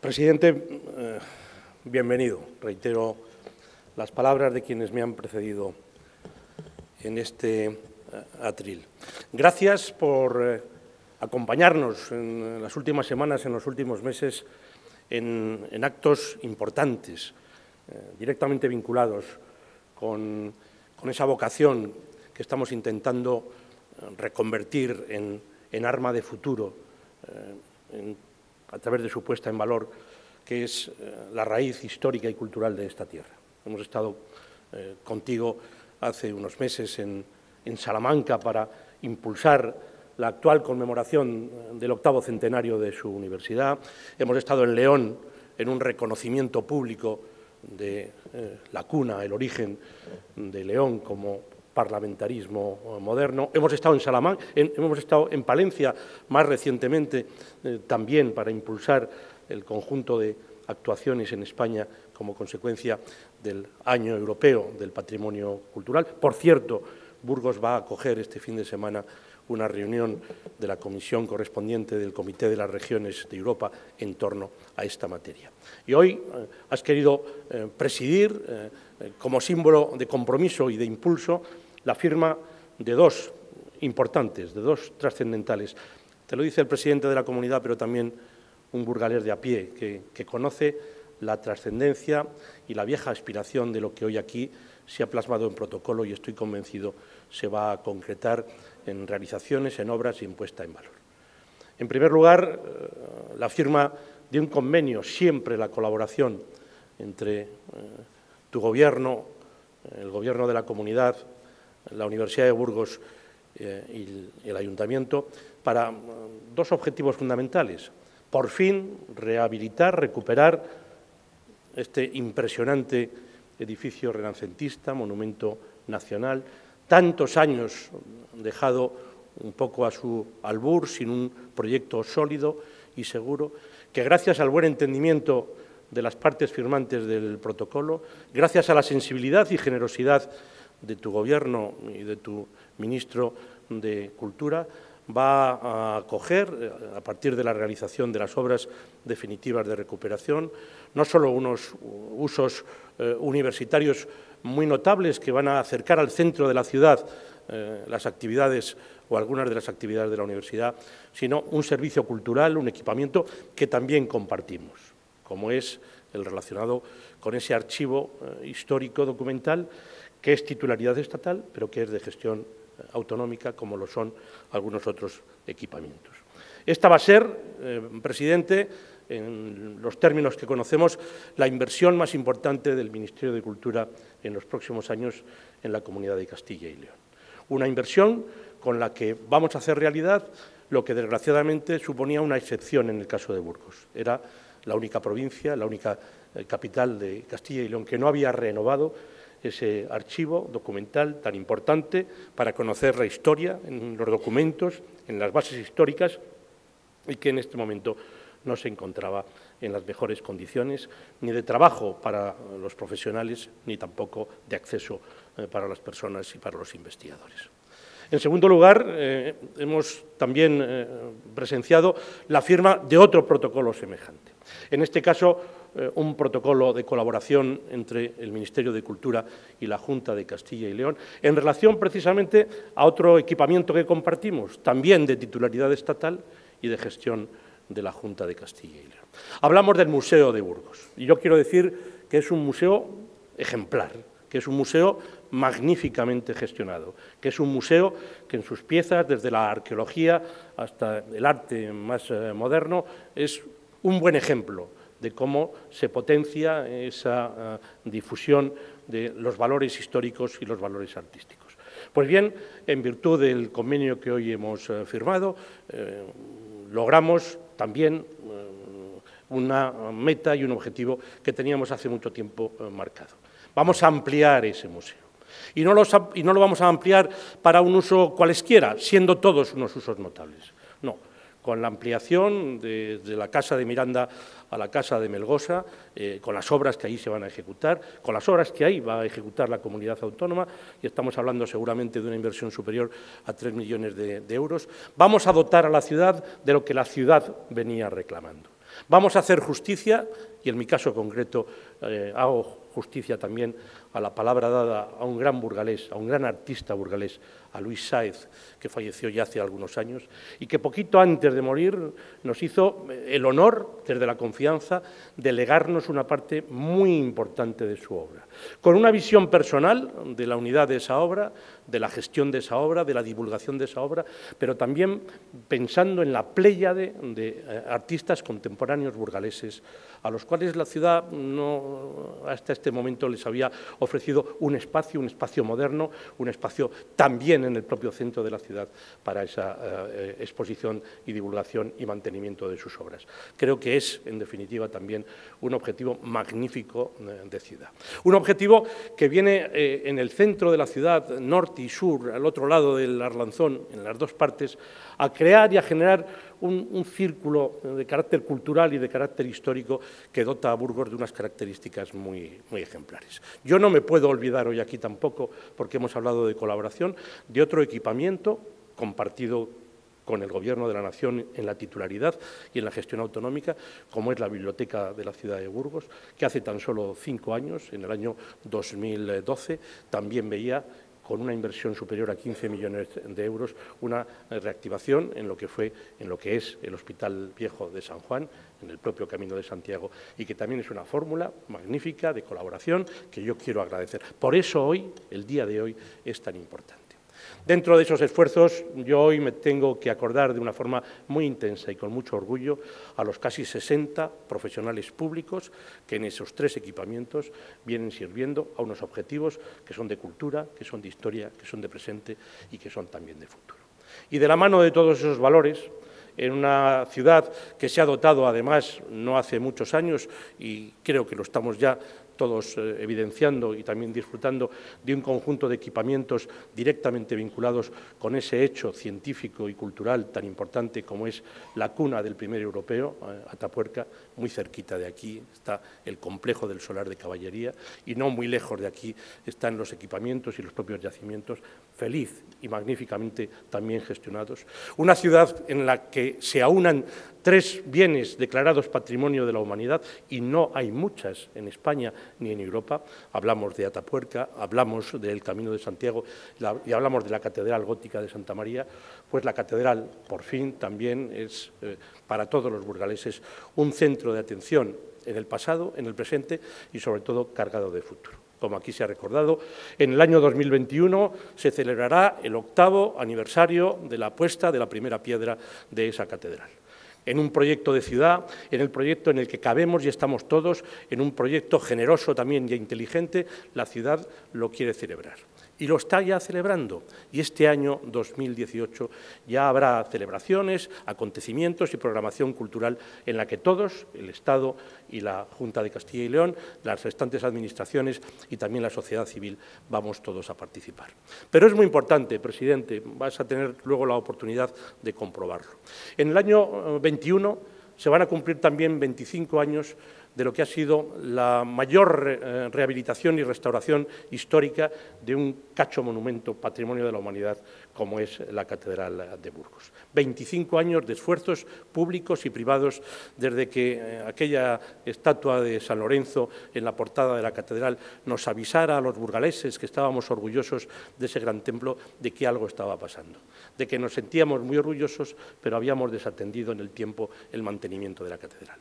Presidente, eh, bienvenido. Reitero las palabras de quienes me han precedido en este eh, atril. Gracias por eh, acompañarnos en las últimas semanas, en los últimos meses, en, actos importantes, directamente vinculados con, esa vocación que estamos intentando reconvertir en, arma de futuro a través de su puesta en valor, que es eh, la raíz histórica y cultural de esta tierra. Hemos estado eh, contigo hace unos meses en, Salamanca para impulsar la actual conmemoración del octavo centenario de su universidad. Hemos estado en León en un reconocimiento público de eh, la cuna, el origen de León como parlamentarismo moderno. Hemos estado en Salamanca, hemos estado en Palencia más recientemente eh, también para impulsar el conjunto de actuaciones en España como consecuencia del Año Europeo del Patrimonio Cultural. Por cierto, Burgos va a acoger este fin de semana una reunión de la comisión correspondiente del Comité de las Regiones de Europa en torno a esta materia. Y hoy eh, has querido eh, presidir, eh, como símbolo de compromiso y de impulso, la firma de dos importantes, de dos trascendentales. Te lo dice el presidente de la comunidad, pero también un burgalés de a pie, que, que conoce la trascendencia y la vieja aspiración de lo que hoy aquí se ha plasmado en protocolo y estoy convencido se va a concretar en realizaciones, en obras y en puesta en valor. En primer lugar, eh, la firma de un convenio, siempre la colaboración entre eh, tu gobierno, el gobierno de la comunidad, la Universidad de Burgos eh, y el ayuntamiento, para dos objetivos fundamentales. Por fin, rehabilitar, recuperar este impresionante edificio renacentista, monumento nacional, tantos años dejado un poco a su albur, sin un proyecto sólido y seguro, que gracias al buen entendimiento de las partes firmantes del protocolo, gracias a la sensibilidad y generosidad de tu Gobierno y de tu ministro de Cultura, va a acoger, eh, a partir de la realización de las obras definitivas de recuperación, no solo unos usos eh, universitarios muy notables que van a acercar al centro de la ciudad eh, las actividades o algunas de las actividades de la universidad, sino un servicio cultural, un equipamiento que también compartimos, como es el relacionado con ese archivo histórico documental que es titularidad estatal, pero que es de gestión autonómica, como lo son algunos otros equipamientos. Esta va a ser, eh, presidente, en los términos que conocemos, la inversión más importante del Ministerio de Cultura en los próximos años en la Comunidad de Castilla y León. Una inversión con la que vamos a hacer realidad lo que desgraciadamente suponía una excepción en el caso de Burgos. Era la única provincia, la única eh, capital de Castilla y León que no había renovado ese archivo documental tan importante para conocer la historia en los documentos, en las bases históricas y que en este momento no se encontraba en las mejores condiciones ni de trabajo para los profesionales ni tampoco de acceso eh, para las personas y para los investigadores. En segundo lugar, eh, hemos también eh, presenciado la firma de otro protocolo semejante. En este caso, eh, un protocolo de colaboración entre el Ministerio de Cultura y la Junta de Castilla y León en relación precisamente a otro equipamiento que compartimos, también de titularidad estatal y de gestión de la Junta de Castilla y León. Hablamos del Museo de Burgos y yo quiero decir que es un museo ejemplar, que es un museo magníficamente gestionado, que es un museo que en sus piezas, desde la arqueología hasta el arte más eh, moderno, es un buen ejemplo de cómo se potencia esa eh, difusión de los valores históricos y los valores artísticos. Pues bien, en virtud del convenio que hoy hemos eh, firmado, eh, logramos también una meta y un objetivo que teníamos hace mucho tiempo marcado. Vamos a ampliar ese museo. Y no, y no lo vamos a ampliar para un uso cualesquiera, siendo todos unos usos notables. No, con la ampliación de, la Casa de Miranda a la Casa de Melgosa, eh, con las obras que ahí se van a ejecutar, con las obras que ahí va a ejecutar la comunidad autónoma, y estamos hablando seguramente de una inversión superior a 3 millones de, euros, vamos a dotar a la ciudad de lo que la ciudad venía reclamando. Vamos a hacer justicia, y en mi caso concreto eh, hago justicia también a la palabra dada a un gran burgalés, a un gran artista burgalés, a Luis Sáez, que falleció ya hace algunos años, y que poquito antes de morir nos hizo el honor, desde la confianza, de legarnos una parte muy importante de su obra, con una visión personal de la unidad de esa obra, de la gestión de esa obra, de la divulgación de esa obra, pero también pensando en la pléyade de eh, artistas contemporáneos burgaleses, a los cuales la ciudad no, hasta este momento les había ofrecido un espacio, un espacio moderno, un espacio también en el propio centro de la ciudad para esa eh, exposición y divulgación y mantenimiento de sus obras. Creo que es, en definitiva, también un objetivo magnífico eh, de ciudad. Un objetivo que viene en el centro de la ciudad, norte y sur, al otro lado del Arlanzón, en las dos partes, a crear y a generar un, círculo de carácter cultural y de carácter histórico que dota a Burgos de unas características muy, muy ejemplares. Yo no me puedo olvidar hoy aquí tampoco, porque hemos hablado de colaboración, de otro equipamiento compartido con el Gobierno de la Nación en la titularidad y en la gestión autonómica, como es la Biblioteca de la Ciudad de Burgos, que hace tan solo cinco años, en el año 2012, también veía con una inversión superior a 15 millones de euros, una reactivación en lo que fue, en lo que es el Hospital Viejo de San Juan, en el propio Camino de Santiago, y que también es una fórmula magnífica de colaboración que yo quiero agradecer. Por eso hoy, el día de hoy, es tan importante. Dentro de esos esfuerzos, yo hoy me tengo que acordar de una forma muy intensa y con mucho orgullo a los casi 60 profesionales públicos que en esos tres equipamientos vienen sirviendo a unos objetivos que son de cultura, que son de historia, que son de presente y que son también de futuro. Y de la mano de todos esos valores, en una ciudad que se ha dotado, además, no hace muchos años, y creo que lo estamos ya todos eh, evidenciando y también disfrutando de un conjunto de equipamientos directamente vinculados con ese hecho científico y cultural tan importante como es la cuna del primer europeo, eh, Atapuerca, muy cerquita de aquí está el complejo del solar de caballería y no muy lejos de aquí están los equipamientos y los propios yacimientos, feliz y magníficamente también gestionados. Una ciudad en la que se aunan tres bienes declarados Patrimonio de la Humanidad y no hay muchas en España ni en Europa. Hablamos de Atapuerca, hablamos del Camino de Santiago y hablamos de la Catedral Gótica de Santa María, pues la catedral, por fin, también es eh, para todos los burgaleses un centro de atención en el pasado, en el presente y sobre todo cargado de futuro. Como aquí se ha recordado, en el año 2021 se celebrará el octavo aniversario de la puesta de la primera piedra de esa catedral en un proyecto de ciudad, en el proyecto en el que cabemos y estamos todos, en un proyecto generoso también y inteligente, la ciudad lo quiere celebrar y lo está ya celebrando. Y este año 2018 ya habrá celebraciones, acontecimientos y programación cultural en la que todos, el Estado y la Junta de Castilla y León, las restantes administraciones y también la sociedad civil, vamos todos a participar. Pero es muy importante, presidente, vas a tener luego la oportunidad de comprobarlo. En el año 21 eh, se van a cumplir también 25 años de lo que ha sido la mayor eh, rehabilitación y restauración histórica de un cacho monumento patrimonio de la humanidad como es la Catedral de Burgos. 25 años de esfuerzos públicos y privados desde que eh, aquella estatua de San Lorenzo en la portada de la catedral nos avisara a los burgaleses que estábamos orgullosos de ese gran templo de que algo estaba pasando, de que nos sentíamos muy orgullosos, pero habíamos desatendido en el tiempo el mantenimiento de la catedral.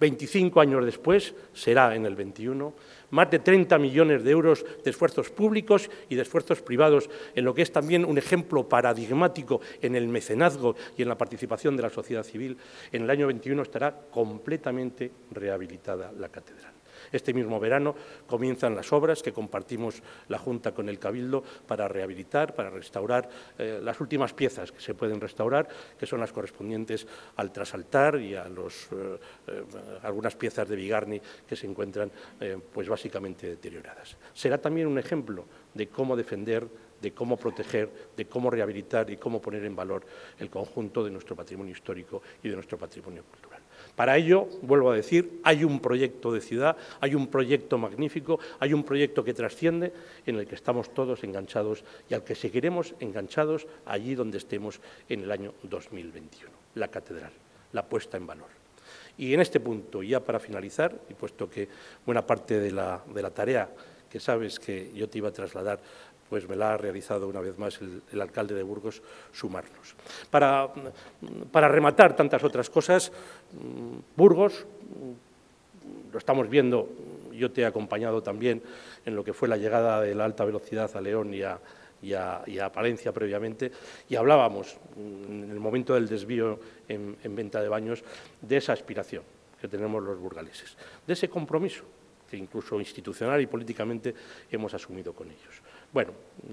25 años después, será en el 21, más de 30 millones de euros de esfuerzos públicos y de esfuerzos privados, en lo que es también un ejemplo paradigmático en el mecenazgo y en la participación de la sociedad civil, en el año 21 estará completamente rehabilitada la catedral. Este mismo verano comienzan las obras que compartimos la Junta con el Cabildo para rehabilitar, para restaurar eh, las últimas piezas que se pueden restaurar, que son las correspondientes al trasaltar y a los, eh, eh, algunas piezas de Bigarni que se encuentran pues básicamente deterioradas. Será también un ejemplo de cómo defender de cómo proteger, de cómo rehabilitar y cómo poner en valor el conjunto de nuestro patrimonio histórico y de nuestro patrimonio cultural. Para ello, vuelvo a decir, hay un proyecto de ciudad, hay un proyecto magnífico, hay un proyecto que trasciende en el que estamos todos enganchados y al que seguiremos enganchados allí donde estemos en el año 2021, la catedral, la puesta en valor. Y en este punto, ya para finalizar, y puesto que buena parte de la, de la tarea que sabes que yo te iba a trasladar pues me la ha realizado una vez más el, alcalde de Burgos, sumarnos. Para, para, rematar tantas otras cosas, Burgos, lo estamos viendo, yo te he acompañado también en lo que fue la llegada de la alta velocidad a León y a, y a, Palencia previamente, y hablábamos en el momento del desvío en, venta de baños de esa aspiración que tenemos los burgaleses, de ese compromiso que incluso institucional y políticamente hemos asumido con ellos. Bueno,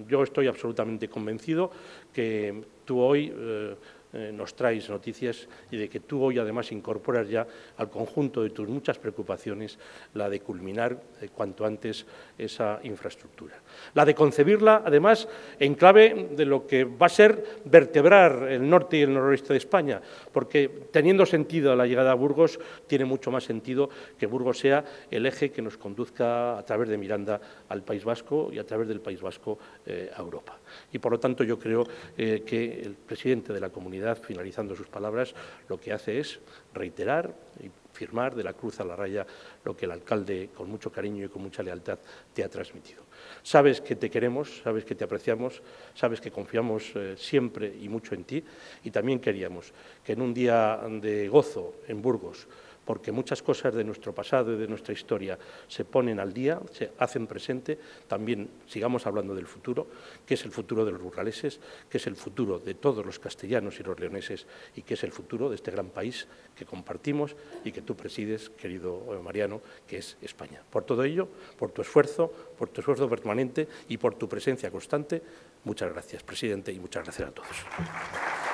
yo estoy absolutamente convencido que tú hoy eh, eh, nos traes noticias y de que tú hoy además incorporas ya al conjunto de tus muchas preocupaciones la de culminar eh, cuanto antes esa infraestructura. La de concebirla además en clave de lo que va a ser vertebrar el norte y el noroeste de España, porque teniendo sentido la llegada a Burgos, tiene mucho más sentido que Burgos sea el eje que nos conduzca a través de Miranda al País Vasco y a través del País Vasco eh, a Europa. Y por lo tanto yo creo que el presidente de la comunidad finalizando sus palabras, lo que hace es reiterar y firmar de la cruz a la raya lo que el alcalde, con mucho cariño y con mucha lealtad, te ha transmitido. Sabes que te queremos, sabes que te apreciamos, sabes que confiamos eh, siempre y mucho en ti y también queríamos que en un día de gozo en Burgos, porque muchas cosas de nuestro pasado y de nuestra historia se ponen al día, se hacen presente, también sigamos hablando del futuro, que es el futuro de los burgaleses, que es el futuro de todos los castellanos y los leoneses y que es el futuro de este gran país que compartimos y que tú presides, querido Mariano, que es España. Por todo ello, por tu esfuerzo, por tu esfuerzo permanente y por tu presencia constante, muchas gracias, presidente, y muchas gracias a todos.